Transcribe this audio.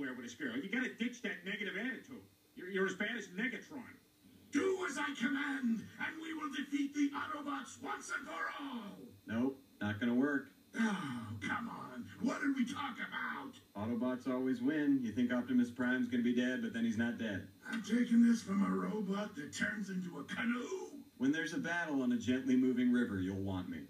anywhere with a Spiro. You gotta ditch that negative attitude. You're, you're as bad as Negatron. Do as I command, and we will defeat the Autobots once and for all! Nope, not gonna work. Oh, come on. What did we talk about? Autobots always win. You think Optimus Prime's gonna be dead, but then he's not dead. I'm taking this from a robot that turns into a canoe. When there's a battle on a gently moving river, you'll want me.